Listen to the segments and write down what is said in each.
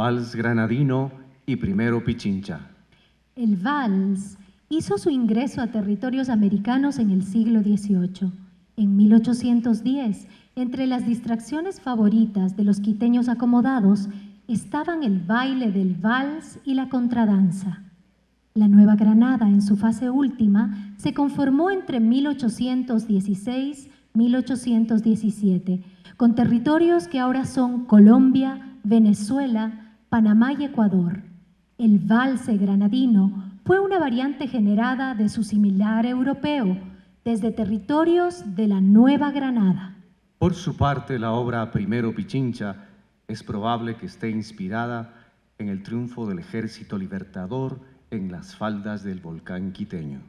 Vals Granadino y Primero Pichincha. El vals hizo su ingreso a territorios americanos en el siglo XVIII. En 1810, entre las distracciones favoritas de los quiteños acomodados estaban el baile del vals y la contradanza. La Nueva Granada, en su fase última, se conformó entre 1816 1817, con territorios que ahora son Colombia, Venezuela, Panamá y Ecuador. El valse granadino fue una variante generada de su similar europeo, desde territorios de la Nueva Granada. Por su parte, la obra Primero Pichincha es probable que esté inspirada en el triunfo del ejército libertador en las faldas del volcán quiteño.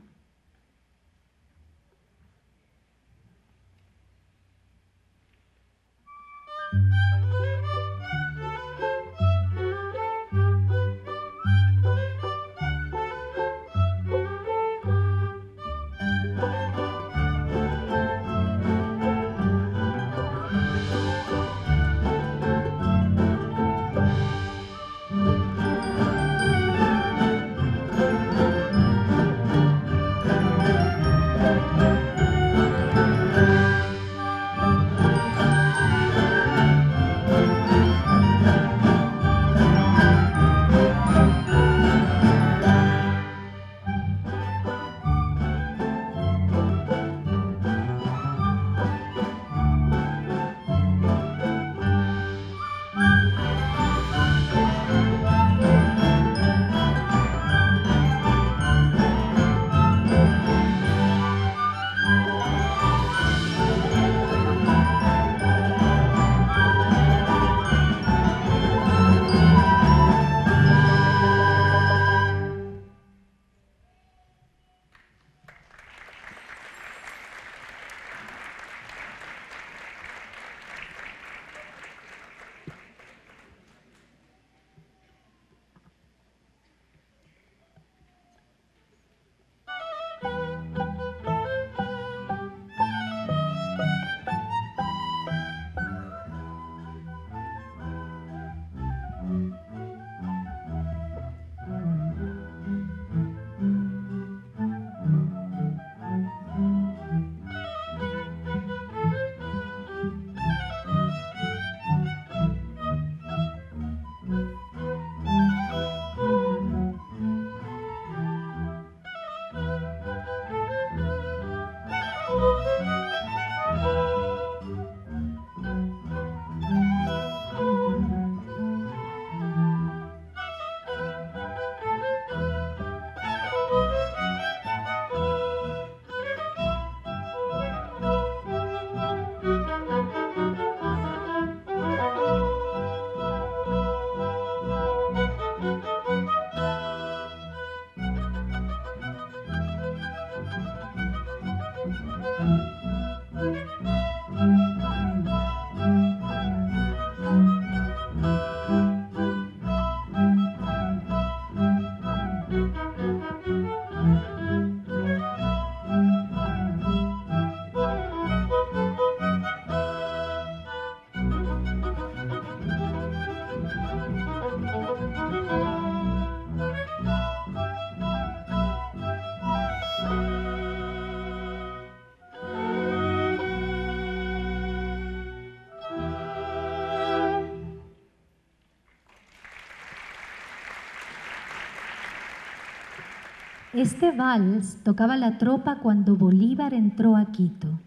Este vals tocaba la tropa cuando Bolívar entró a Quito.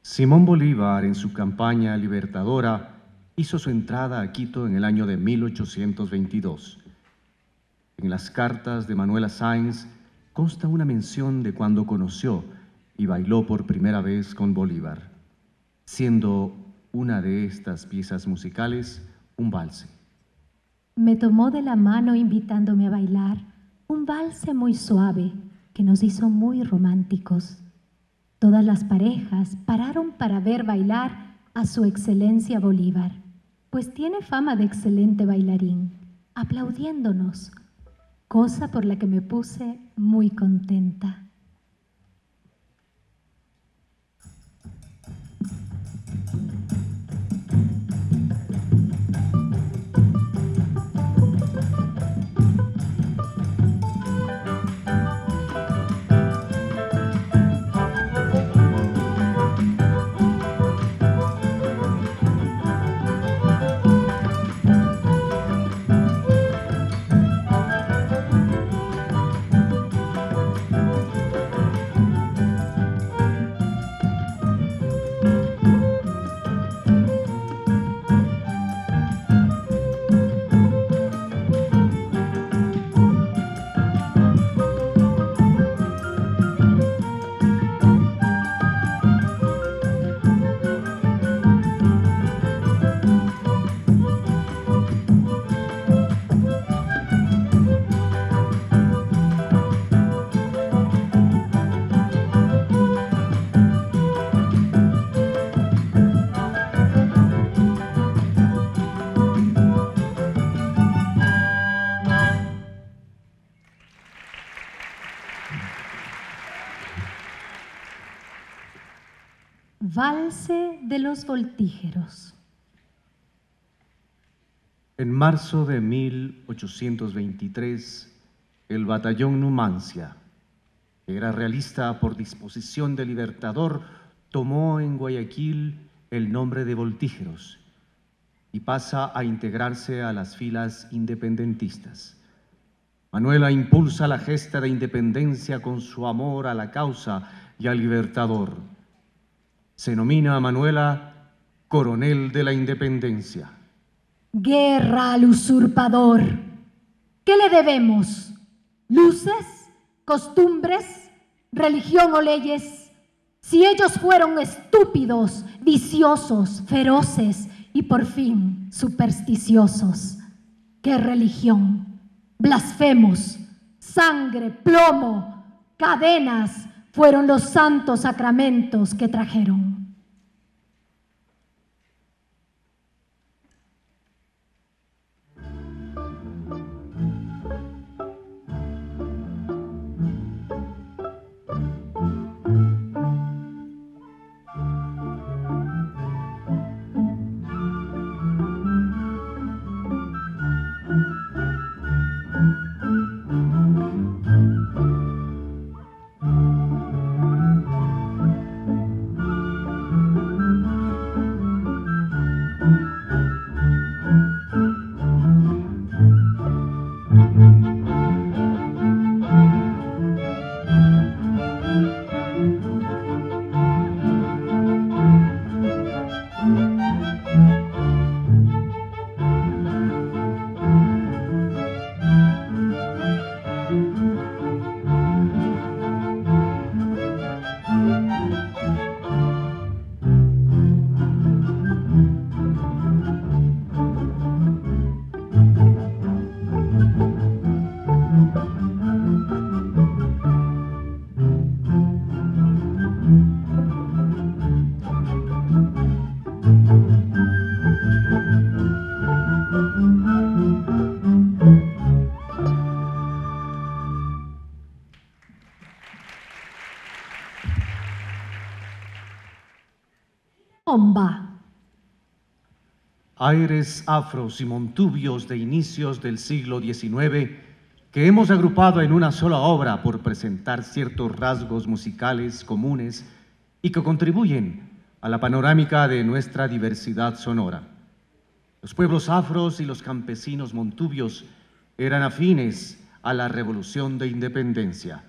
Simón Bolívar, en su campaña libertadora, hizo su entrada a Quito en el año de 1822. En las cartas de Manuela Sáenz consta una mención de cuando conoció y bailó por primera vez con Bolívar, siendo una de estas piezas musicales un valse. Me tomó de la mano invitándome a bailar un valse muy suave que nos hizo muy románticos. Todas las parejas pararon para ver bailar a su excelencia Bolívar, pues tiene fama de excelente bailarín, aplaudiéndonos, cosa por la que me puse muy contenta. De los Voltígeros. En marzo de 1823, el batallón Numancia, que era realista por disposición del Libertador, tomó en Guayaquil el nombre de Voltígeros y pasa a integrarse a las filas independentistas. Manuela impulsa la gesta de independencia con su amor a la causa y al Libertador. Se nomina a Manuela coronel de la independencia. Guerra al usurpador. ¿Qué le debemos? ¿Luces? ¿Costumbres? ¿Religión o leyes? Si ellos fueron estúpidos, viciosos, feroces y por fin supersticiosos, ¿qué religión? Blasfemos, sangre, plomo, cadenas fueron los santos sacramentos que trajeron. Aires afros y montubios de inicios del siglo XIX que hemos agrupado en una sola obra por presentar ciertos rasgos musicales comunes y que contribuyen a la panorámica de nuestra diversidad sonora. Los pueblos afros y los campesinos montubios eran afines a la revolución de independencia.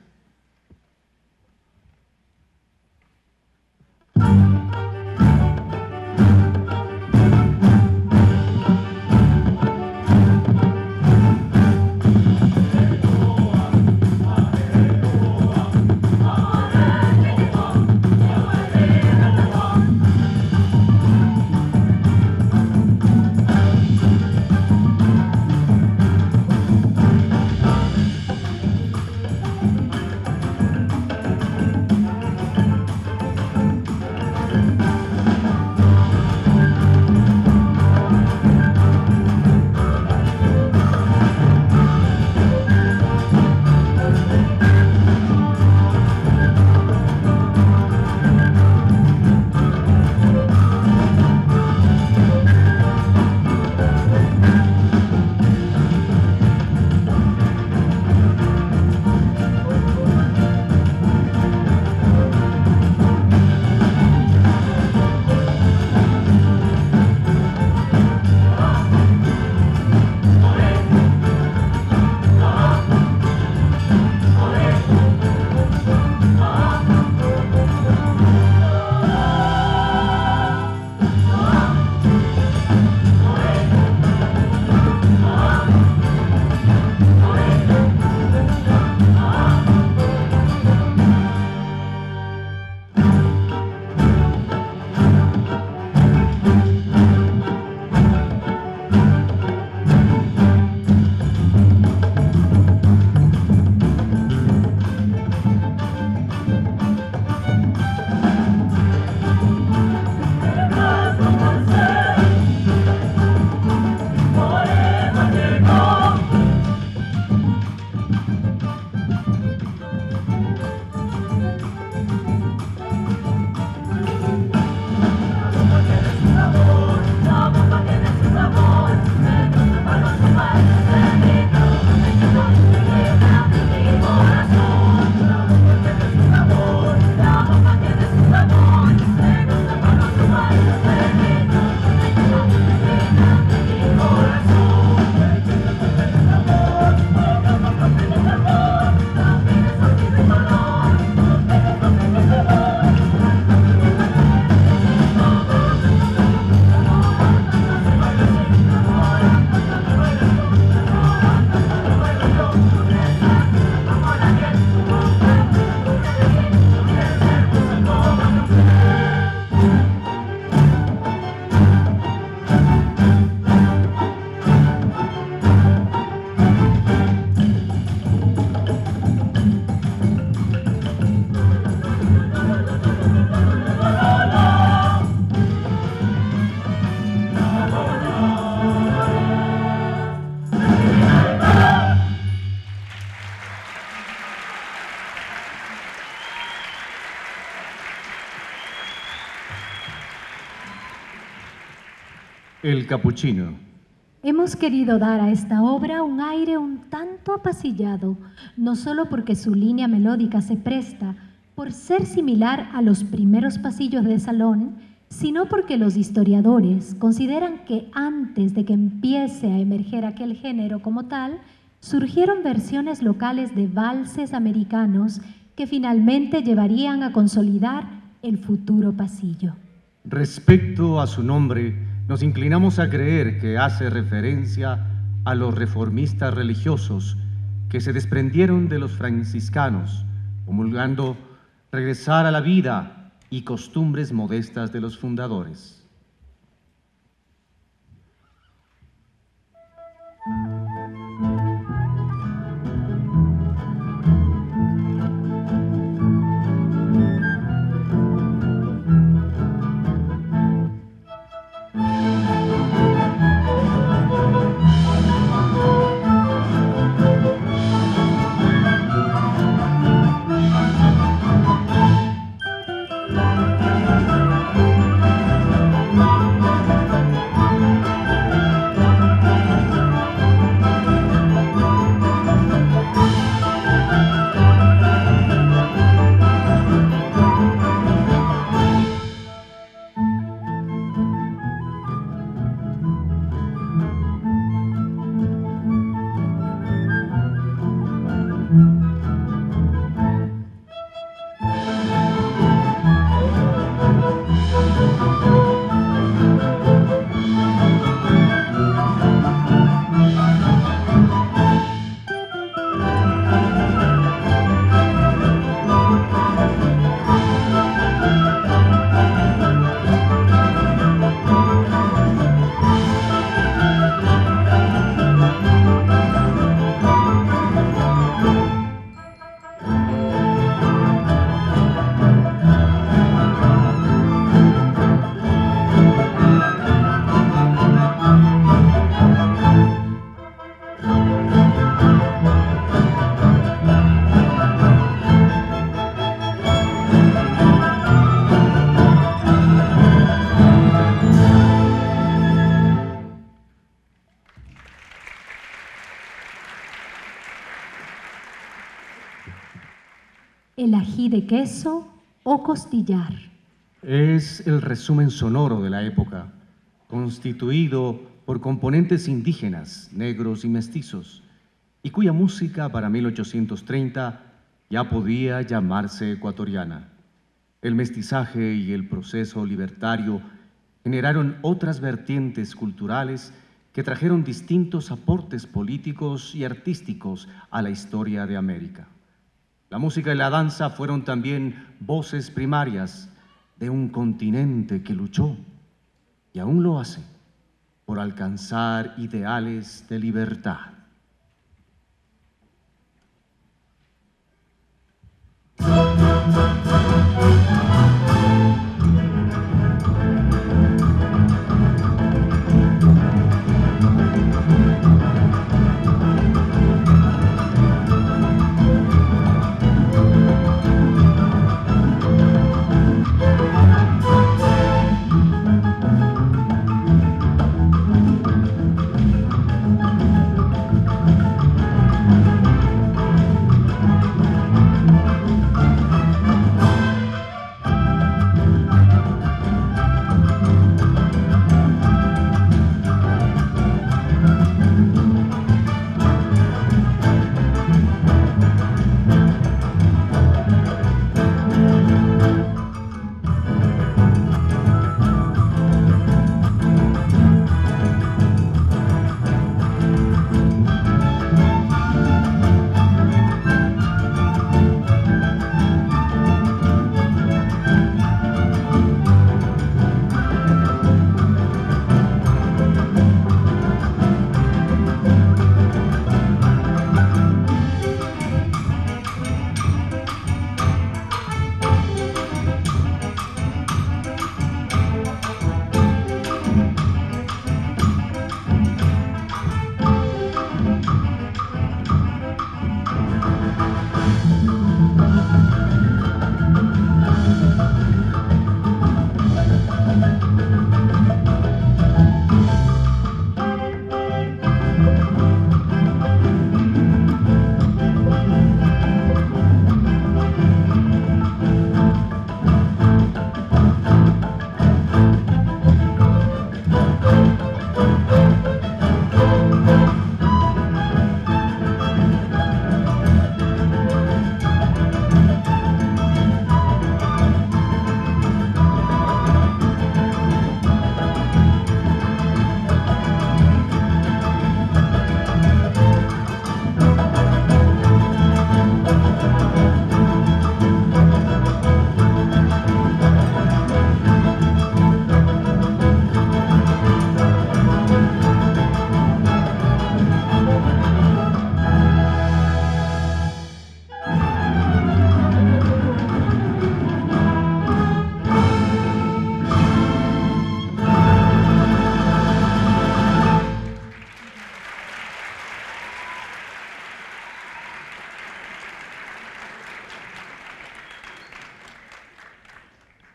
El capuchino. Hemos querido dar a esta obra un aire un tanto apacillado, no solo porque su línea melódica se presta por ser similar a los primeros pasillos de salón, sino porque los historiadores consideran que antes de que empiece a emerger aquel género como tal, surgieron versiones locales de valses americanos que finalmente llevarían a consolidar el futuro pasillo. Respecto a su nombre, nos inclinamos a creer que hace referencia a los reformistas religiosos que se desprendieron de los franciscanos, comulgando regresar a la vida y costumbres modestas de los fundadores. O costillar. Es el resumen sonoro de la época, constituido por componentes indígenas, negros y mestizos, y cuya música para 1830 ya podía llamarse ecuatoriana. El mestizaje y el proceso libertario generaron otras vertientes culturales que trajeron distintos aportes políticos y artísticos a la historia de América. La música y la danza fueron también voces primarias de un continente que luchó, y aún lo hace, por alcanzar ideales de libertad.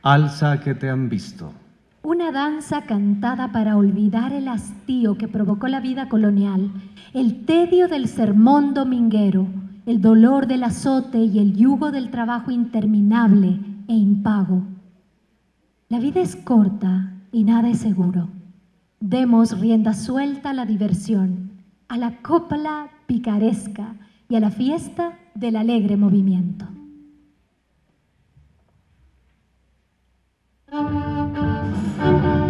Alza que te han visto. Una danza cantada para olvidar el hastío que provocó la vida colonial, el tedio del sermón dominguero, el dolor del azote y el yugo del trabajo interminable e impago. La vida es corta y nada es seguro. Demos rienda suelta a la diversión, a la copla picaresca y a la fiesta del alegre movimiento. Música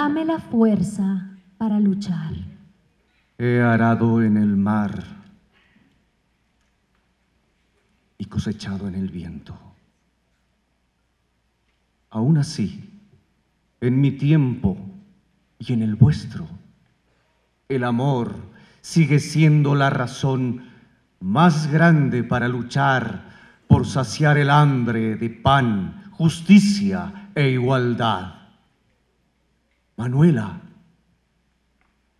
Dame la fuerza para luchar. He arado en el mar y cosechado en el viento. Aún así, en mi tiempo y en el vuestro, el amor sigue siendo la razón más grande para luchar por saciar el hambre de pan, justicia e igualdad. Manuela,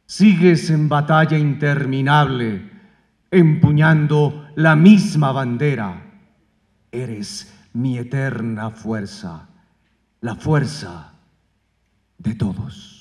sigues en batalla interminable, empuñando la misma bandera. Eres mi eterna fuerza, la fuerza de todos.